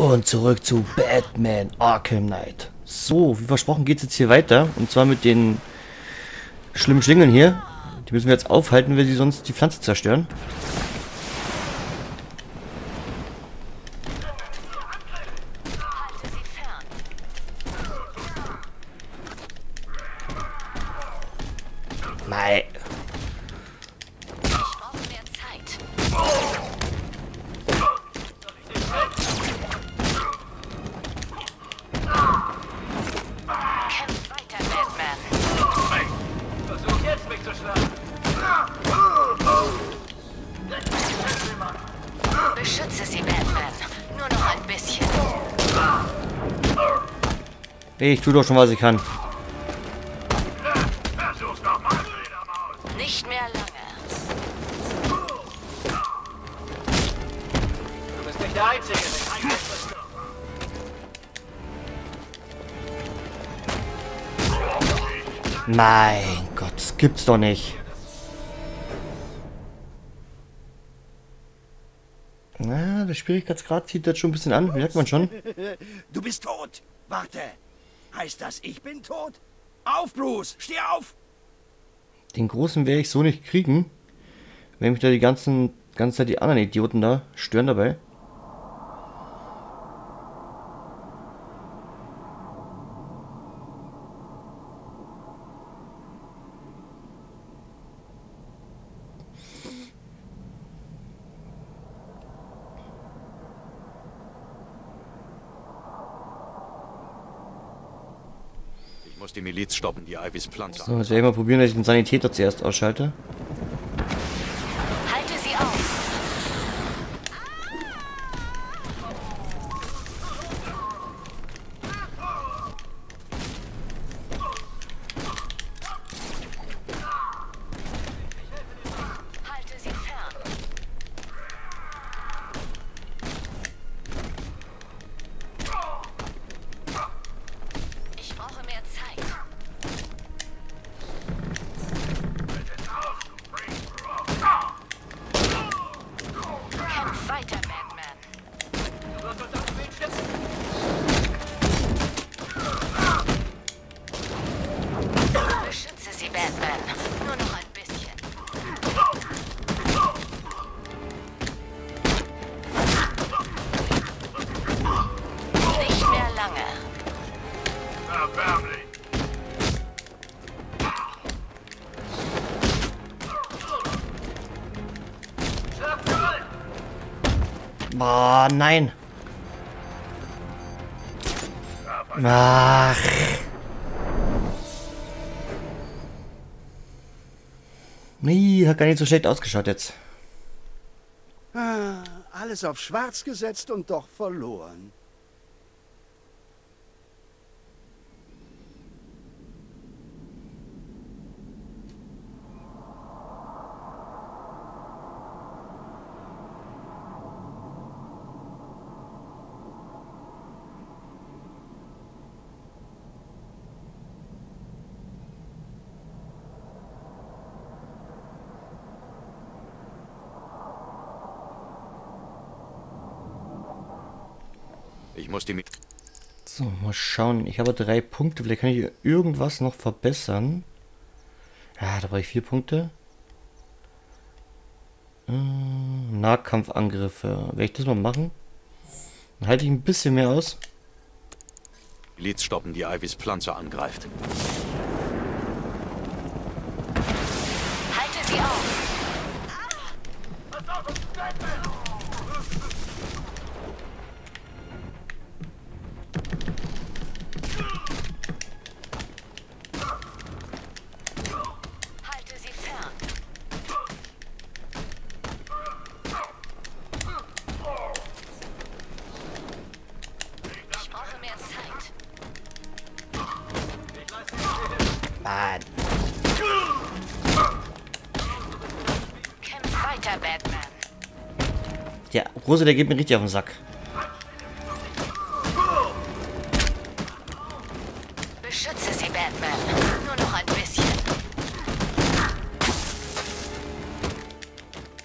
Und zurück zu Batman Arkham Knight. So, wie versprochen geht es jetzt hier weiter. Und zwar mit den schlimmen Schlingeln hier. Die müssen wir jetzt aufhalten, weil sie sonst die Pflanze zerstören. Ich tue doch schon, was ich kann. Nicht mehr lange. Du bist nicht der Einzige, der Mein Gott, das gibt's doch nicht. Na, der Schwierigkeitsgrad zieht das schon ein bisschen an, merkt man schon. Du bist tot. Warte. Heißt das, ich bin tot? Auf, Bruce. Steh auf. Den großen werde ich so nicht kriegen, wenn mich da die ganzen, ganze Zeit die anderen Idioten da stören dabei. Muss die Miliz stoppen, die Ivys Pflanze. So, jetzt werde ich mal probieren, dass ich den Sanitäter zuerst ausschalte. Boah, nein. Ach. Nee, hat gar nicht so schlecht ausgeschaut jetzt. Ah, alles auf schwarz gesetzt und doch verloren. Ich muss die Mi So, mal schauen. Ich habe drei Punkte. Vielleicht kann ich irgendwas noch verbessern. Ja, da brauche ich vier Punkte. Äh, Nahkampfangriffe. Werde ich das mal machen? Dann halte ich ein bisschen mehr aus. Miliz stoppen, die Ivys Pflanze angreift. der Rose, der geht mir richtig auf den Sack. Beschütze sie, Batman. Nur noch ein bisschen.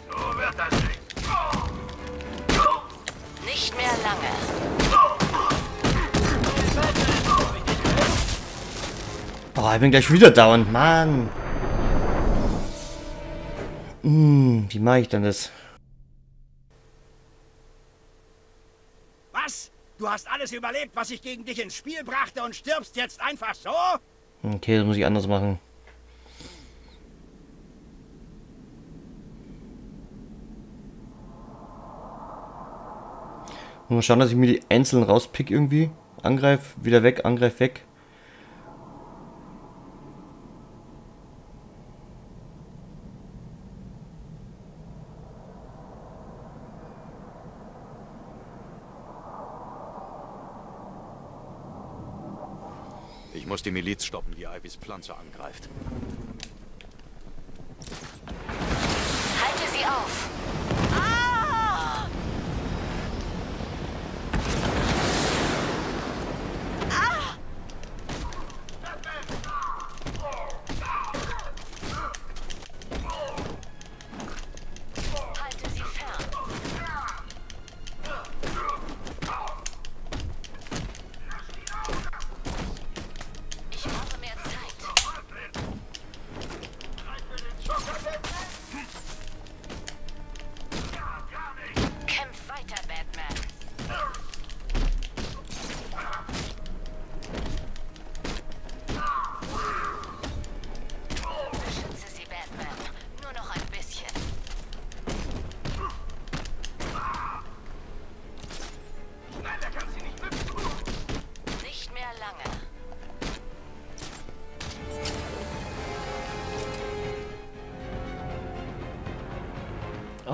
So wird das nicht. Nicht mehr lange. Boah, ich bin gleich wieder dauernd, Mann. Hm, wie mache ich denn das? Du hast alles überlebt, was ich gegen dich ins Spiel brachte und stirbst jetzt einfach so? Okay, das muss ich anders machen. Mal schauen, dass ich mir die einzeln rauspick irgendwie. Angreif, wieder weg, angreif weg. Miliz stoppen, die Ivys Pflanze angreift.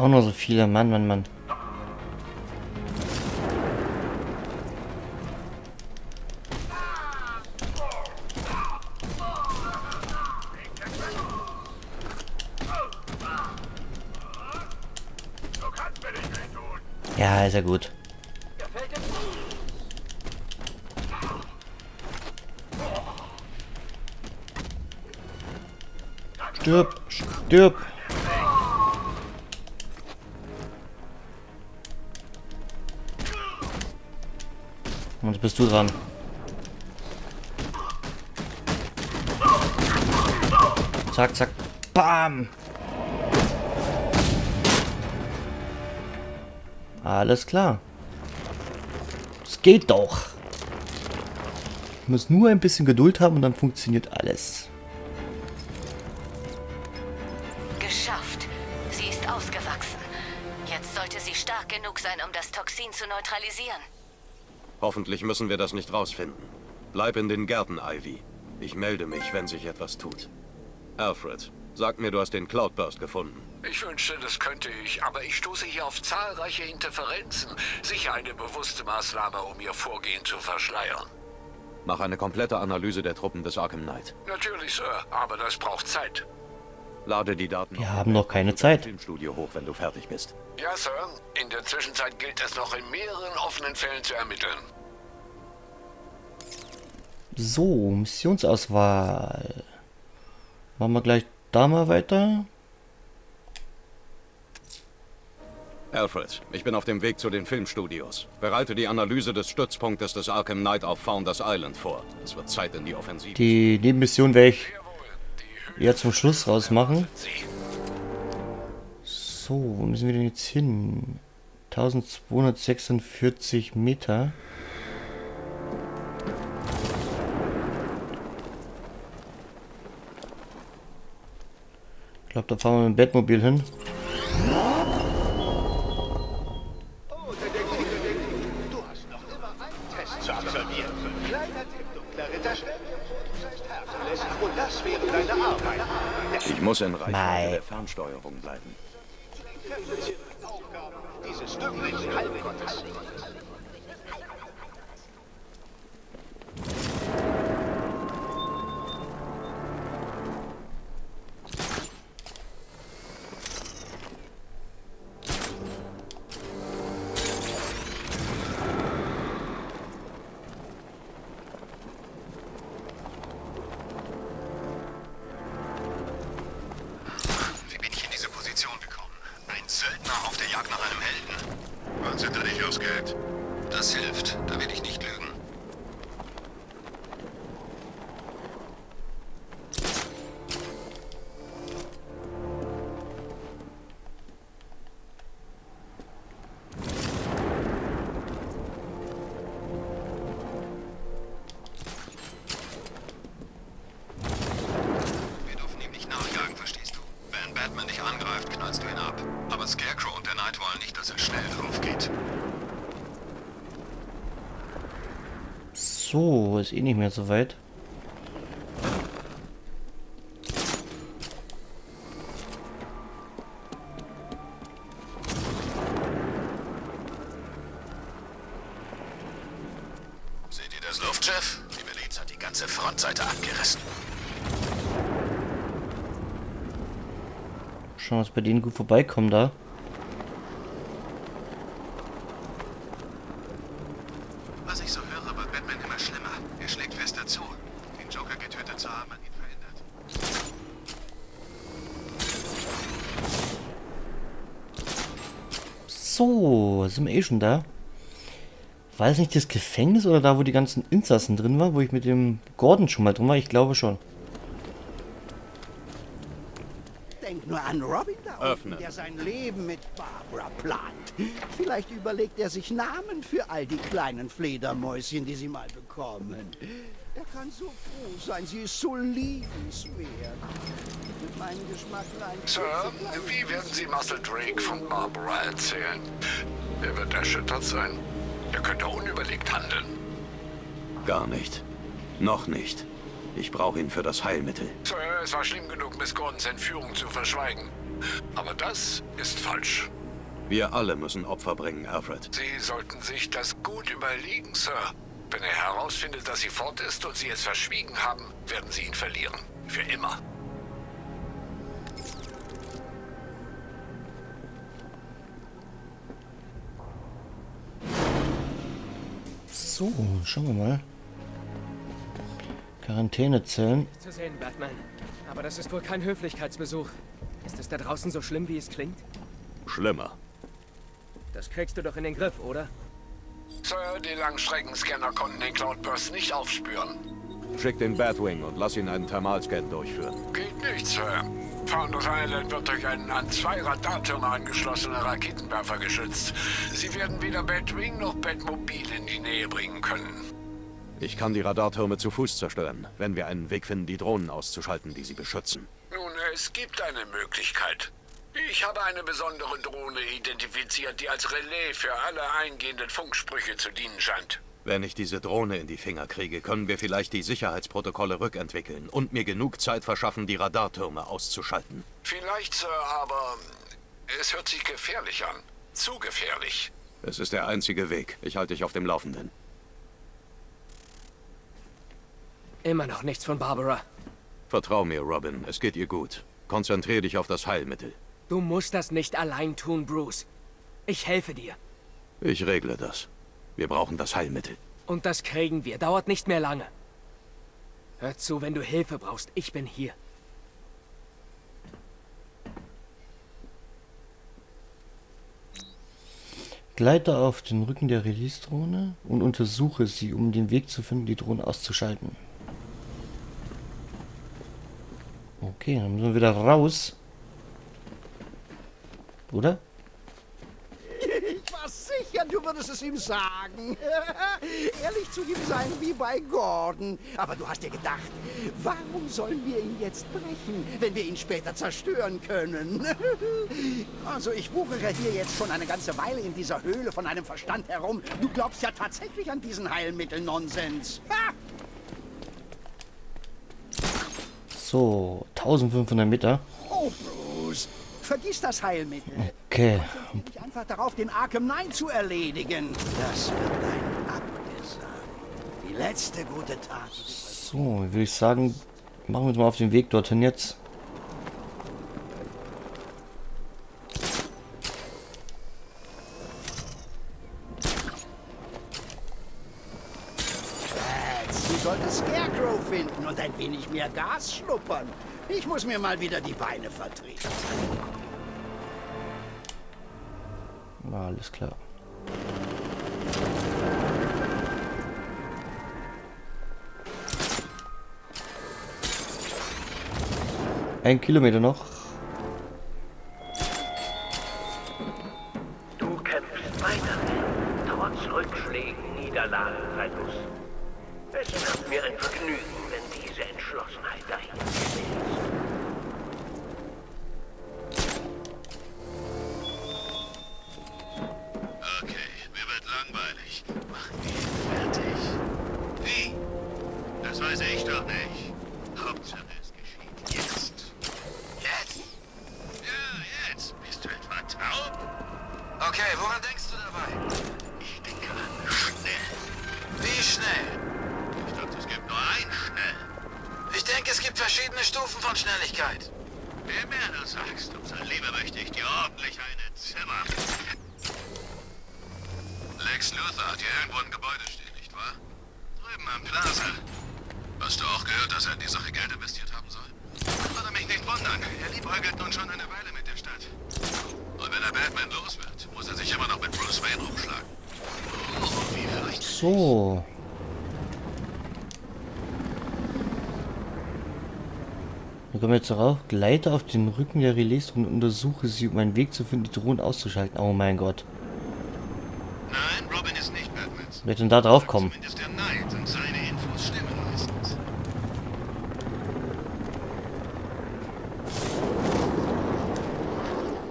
Auch noch so viele. Mann, Mann, Mann. Ja, ist ja gut. Stirb, stirb. Bist du dran. Zack, zack. Bam. Alles klar. Es geht doch. Ich muss nur ein bisschen Geduld haben und dann funktioniert alles. Geschafft. Sie ist ausgewachsen. Jetzt sollte sie stark genug sein, um das Toxin zu neutralisieren. Hoffentlich müssen wir das nicht rausfinden. Bleib in den Gärten, Ivy. Ich melde mich, wenn sich etwas tut. Alfred, sag mir, du hast den Cloudburst gefunden. Ich wünschte, das könnte ich, aber ich stoße hier auf zahlreiche Interferenzen. Sicher eine bewusste Maßnahme, um ihr Vorgehen zu verschleiern. Mach eine komplette Analyse der Truppen des Arkham Knight. Natürlich, Sir, aber das braucht Zeit. Lade die Daten Wir haben noch keine Zeit. Filmstudio hoch, wenn du fertig bist. Ja, Sir. In der Zwischenzeit gilt es noch in mehreren offenen Fällen zu ermitteln. So, Missionsauswahl. Machen wir gleich da mal weiter. Alfred, ich bin auf dem Weg zu den Filmstudios. Bereite die Analyse des Stützpunktes des Arkham Knight auf Founders Island vor. Es wird Zeit in die Offensive. Die Nebenmission werde ich eher zum Schluss rausmachen. So, wo müssen wir denn jetzt hin? 1246 Meter. Ich glaube, da fahren wir mit dem Bettmobil hin. Ich muss in Reichweite der Fernsteuerung bleiben. Dieses dümmlichen Halbgottes. Wie ist eh nicht mehr so weit. Seht ihr das Luftschiff? Die Miliz hat die ganze Frontseite abgerissen. Schauen, was bei denen gut vorbeikommen da. Was ich so höre, wird Batman immer schlimmer. Er schlägt fester zu. Den Joker getötet zu haben, hat ihn verändert. So, sind wir eh schon da. War das nicht das Gefängnis oder da, wo die ganzen Insassen drin waren, wo ich mit dem Gordon schon mal drin war? Ich glaube schon. Denk nur an Robin da unten, Öffnen. der sein Leben mit Barbara plant. Vielleicht überlegt er sich Namen für all die kleinen Fledermäuschen, die sie mal bekommen. Er kann so froh sein, sie ist so liebenswert. Mit meinem Geschmacklein. Sir, wie werden Sie Muscle Drake von Barbara erzählen? Er wird erschüttert sein. Er könnte unüberlegt handeln. Gar nicht. Noch nicht. Ich brauche ihn für das Heilmittel. Sir, es war schlimm genug, Miss Gordons Entführung zu verschweigen. Aber das ist falsch. Wir alle müssen Opfer bringen, Alfred. Sie sollten sich das gut überlegen, Sir. Wenn er herausfindet, dass sie fort ist und Sie es verschwiegen haben, werden Sie ihn verlieren. Für immer. So, schauen wir mal. Quarantänezellen. zu sehen, Batman. Aber das ist wohl kein Höflichkeitsbesuch. Ist es da draußen so schlimm, wie es klingt? Schlimmer. Das kriegst du doch in den Griff, oder? Sir, die Langstreckenscanner konnten den Cloudburst nicht aufspüren. Schick den Batwing und lass ihn einen Thermalscan durchführen. Geht nicht, Sir. Founders Island wird durch einen an zwei Radartürme angeschlossenen Raketenwerfer geschützt. Sie werden weder Batwing noch Batmobil in die Nähe bringen können. Ich kann die Radartürme zu Fuß zerstören, wenn wir einen Weg finden, die Drohnen auszuschalten, die sie beschützen. Nun, es gibt eine Möglichkeit. Ich habe eine besondere Drohne identifiziert, die als Relais für alle eingehenden Funksprüche zu dienen scheint. Wenn ich diese Drohne in die Finger kriege, können wir vielleicht die Sicherheitsprotokolle rückentwickeln und mir genug Zeit verschaffen, die Radartürme auszuschalten. Vielleicht, Sir, aber es hört sich gefährlich an. Zu gefährlich. Es ist der einzige Weg. Ich halte dich auf dem Laufenden. Immer noch nichts von Barbara. Vertrau mir, Robin. Es geht ihr gut. Konzentrier dich auf das Heilmittel. Du musst das nicht allein tun, Bruce. Ich helfe dir. Ich regle das. Wir brauchen das Heilmittel. Und das kriegen wir. Dauert nicht mehr lange. Hör zu, wenn du Hilfe brauchst. Ich bin hier. Gleite auf den Rücken der Release-Drohne und untersuche sie, um den Weg zu finden, die Drohne auszuschalten. Okay, dann müssen wir wieder raus. Oder? Ich war sicher, du würdest es ihm sagen. Ehrlich zu ihm sein wie bei Gordon. Aber du hast dir gedacht, warum sollen wir ihn jetzt brechen, wenn wir ihn später zerstören können? Also ich wuchere hier jetzt schon eine ganze Weile in dieser Höhle von einem Verstand herum. Du glaubst ja tatsächlich an diesen Heilmittel-Nonsens. So, 1500 Meter. Oh, Bruce, vergiss das Heilmittel. Okay, dich einfach darauf, den Arkham Knight zu erledigen. Das wird dein Abgesang. Die letzte gute Tat. so, würde ich sagen, machen wir uns mal auf den Weg dorthin jetzt. Bats, du solltest Scarecrow finden und ein wenig mehr Gas schnuppern. Ich muss mir mal wieder die Beine vertreten. Alles klar. Ein Kilometer noch. Verschiedene Stufen von Schnelligkeit. Je mehr du sagst, umso lieber möchte ich dir ordentlich eine Zimmer. Lex Luthor hat hier irgendwo ein Gebäude stehen, nicht wahr? Drüben am Plaza. Hast du auch gehört, dass er in die Sache Geld investiert haben soll? Würde mich nicht wundern. Er liebäugelt nun schon eine Weile mit der Stadt. Und wenn er Batman los wird, muss er sich immer noch mit Bruce Wayne rumschlagen. Oh, wie vielleicht So. Wir kommen jetzt darauf. Gleite auf den Rücken der Relais und untersuche sie, um einen Weg zu finden, die Drohnen auszuschalten. Oh mein Gott. Nein, Robin ist nicht Batmans. Wer denn da drauf kommen?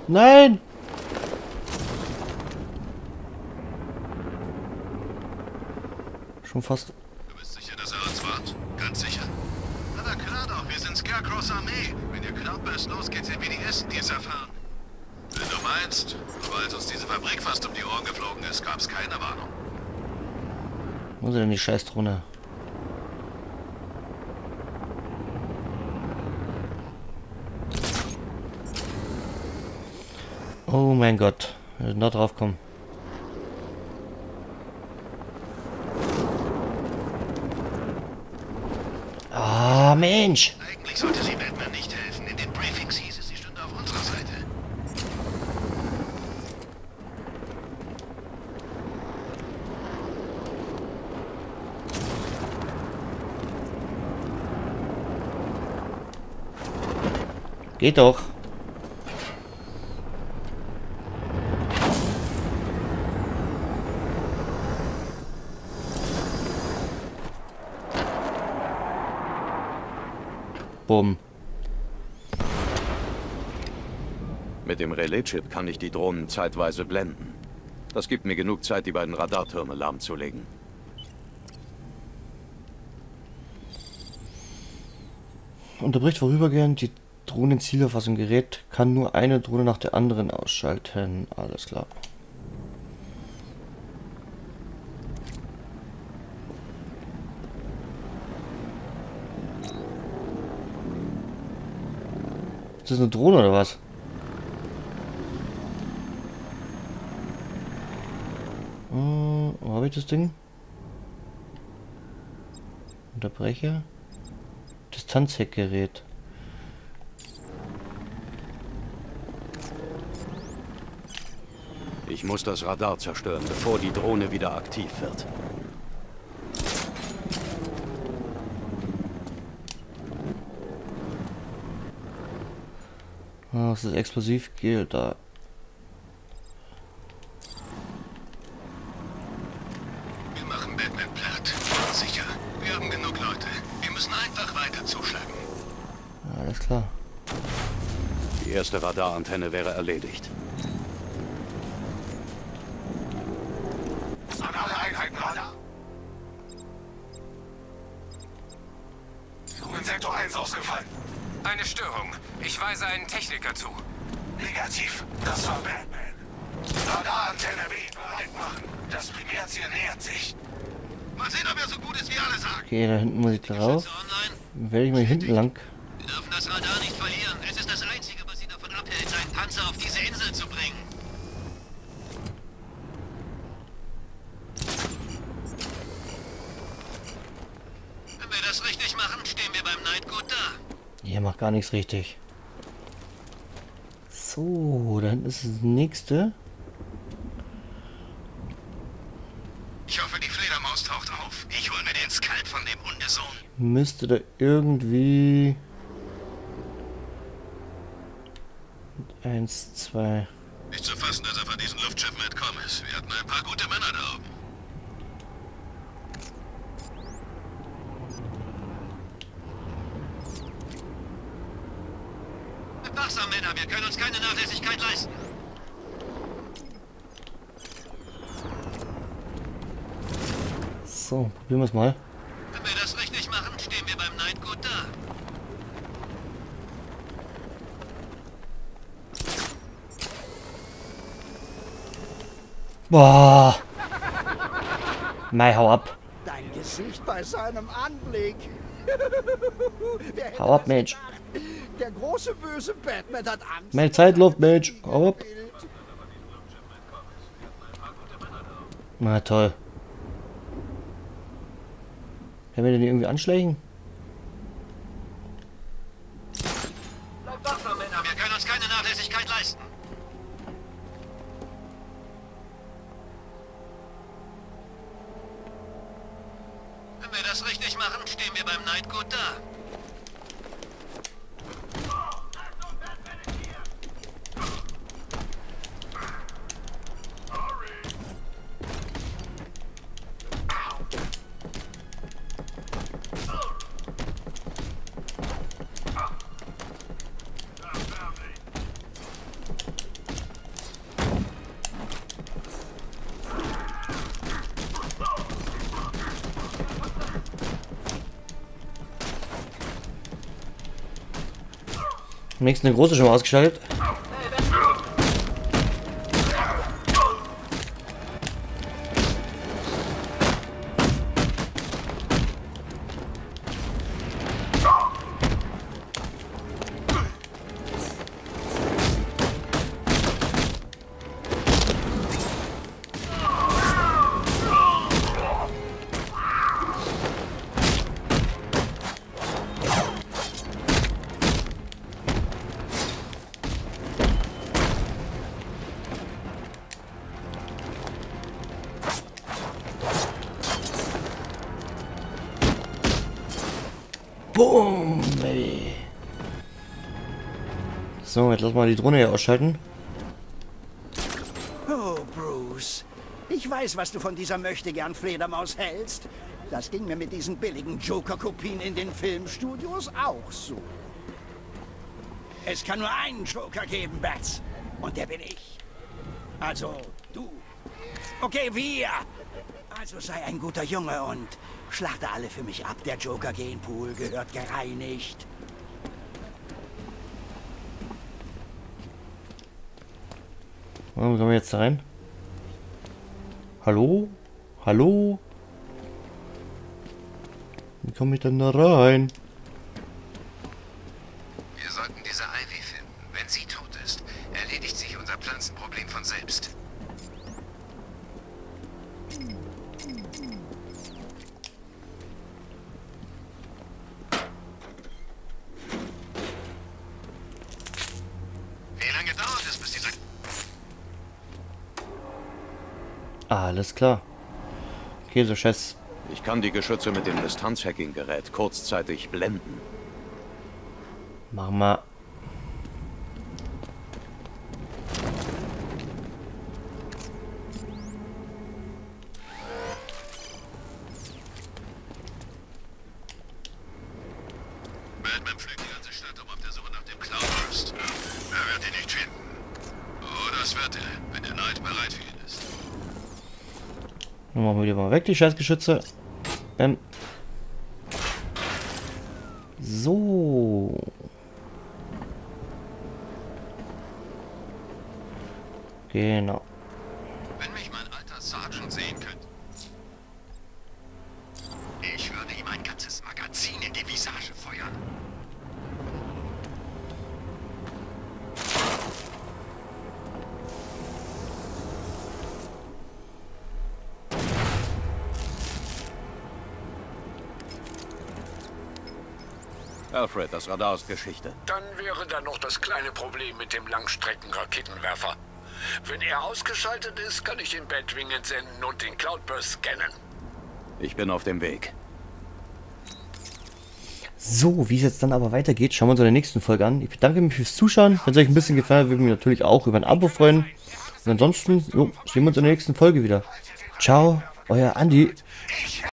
Nein! Schon fast. Du bist sicher, dass er uns warnt? Ganz sicher? Na klar doch, wir sind Scarecrows Armee. Cloudburst losgeht, sind wir die Ersten, die es erfahren. Wenn du meinst, aber als uns diese Fabrik fast um die Ohren geflogen ist, gab es keine Warnung. Wo ist denn die Scheißdrohne? Oh mein Gott. Wir müssen da drauf kommen. Ah, Mensch! Eigentlich sollte sie Batman nicht helfen. In den Briefings hieß es, sie stünde auf unserer Seite. Geht doch. Bumm. Mit dem Relais-Chip kann ich die Drohnen zeitweise blenden. Das gibt mir genug Zeit, die beiden Radartürme lahmzulegen. Unterbricht vorübergehend die Drohnenzielerfassung. Gerät kann nur eine Drohne nach der anderen ausschalten. Alles klar. Ist das eine Drohne oder was? Hm, wo habe ich das Ding? Unterbrecher. Distanzheckgerät. Ich muss das Radar zerstören, bevor die Drohne wieder aktiv wird. Ah, das ist explosiv Gel da. Wir machen Batman platt. Sicher. Wir haben genug Leute. Wir müssen einfach weiter zuschlagen. Alles klar. Die erste Radarantenne wäre erledigt. Techniker zu. Negativ. Das war Batman. Radarantenne B. Bereit machen. Das Primärziel nähert sich. Mal sehen, ob er so gut ist, wie alle sagen. Okay, da hinten muss ich drauf. Werde ich mal hinten lang. Wir dürfen das Radar nicht verlieren. Es ist das Einzige, was sie davon abhält, seinen Panzer auf diese Insel zu bringen. Wenn wir das richtig machen, stehen wir beim Neid gut da. Ihr macht gar nichts richtig. So, da hinten ist das nächste. Ich hoffe, die Fledermaus taucht auf. Ich hol mir den Skalp von dem Hundesohn. Müsste da irgendwie... Eins, zwei... Nicht zu fassen, dass er von diesen Luftschiffen entkommen ist. Wir hatten ein paar gute Männer da oben. Wachsam, Männer. Wir können uns keine Nachlässigkeit leisten. So, probieren wir es mal. Wenn wir das richtig machen, stehen wir beim Neid gut da. Boah! Mei, hau ab. Dein Gesicht bei seinem Anblick. Hau ab, Mensch. Der große böse Batman hat Angst. Meine Zeit läuft, Mensch. Ab. Na toll. Können wir den irgendwie anschleichen? Bleibt wachsam, Männer. Wir können uns keine Nachlässigkeit leisten. Wenn wir das richtig machen, stehen wir beim Neid gut da. Nächsten eine große schon mal ausgeschaltet. So, jetzt lass mal die Drohne hier ausschalten. Oh, Bruce. Ich weiß, was du von dieser möchtegern Fledermaus hältst. Das ging mir mit diesen billigen Joker-Kopien in den Filmstudios auch so. Es kann nur einen Joker geben, Bats. Und der bin ich. Also, du. Okay, wir. Also sei ein guter Junge und schlachte alle für mich ab. Der Joker-Genpool gehört gereinigt. Wo kommen wir jetzt da rein? Hallo? Hallo? Wie komme ich denn da rein? Alles klar. Okay, so scheiß. Ich kann die Geschütze mit dem Distanzhacking-Gerät kurzzeitig blenden. Machen wir. Batman pflügt die ganze Stadt um auf der Suche nach dem Cloudburst. Er wird ihn nicht finden. Oh, das wird er, wenn der Knight bereit für ihn ist. Dann machen wir die Scheißgeschütze. Bäm. So. Genau. Wenn mich mein alter Sergeant sehen könnte. Alfred, das Radar ist Geschichte. Dann wäre da noch das kleine Problem mit dem Langstreckenraketenwerfer. Wenn er ausgeschaltet ist, kann ich den Batwing entsenden und den Cloudburst scannen. Ich bin auf dem Weg. So, wie es jetzt dann aber weitergeht, schauen wir uns in der nächsten Folge an. Ich bedanke mich fürs Zuschauen. Wenn es euch ein bisschen gefallen hat, würde ich mich natürlich auch über ein Abo freuen. Und ansonsten jo, sehen wir uns in der nächsten Folge wieder. Ciao, euer Andi.